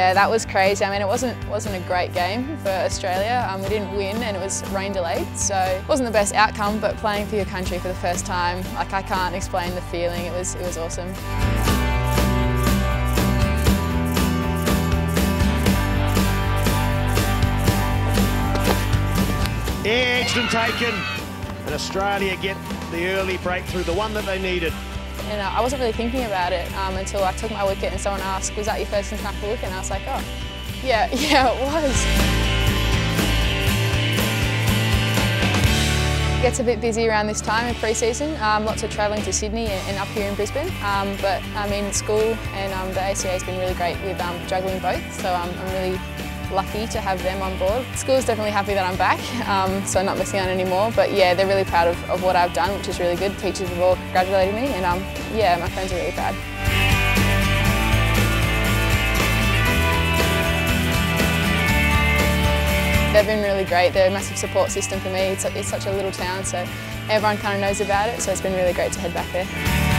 Yeah, that was crazy. I mean, it wasn't wasn't a great game for Australia. Um, we didn't win and it was rain delayed, so it wasn't the best outcome, but playing for your country for the first time, like I can't explain the feeling. It was, it was awesome. Edged and taken, and Australia get the early breakthrough, the one that they needed. And uh, I wasn't really thinking about it um, until I took my wicket and someone asked, was that your first international wicket? And I was like, oh, yeah, yeah, it was. It gets a bit busy around this time in pre-season, um, lots of travelling to Sydney and, up here in Brisbane. Um, but I'm in school and um, the ACA has been really great with um, juggling both, so um, I'm really lucky to have them on board. School's definitely happy that I'm back, um, so I'm not missing out anymore. But yeah, they're really proud of, of, what I've done, which is really good. Teachers have all congratulated me, and um, yeah, my friends are really proud. They've been really great. They're a massive support system for me. It's, it's such a little town, so everyone kind of knows about it, so it's been really great to head back there.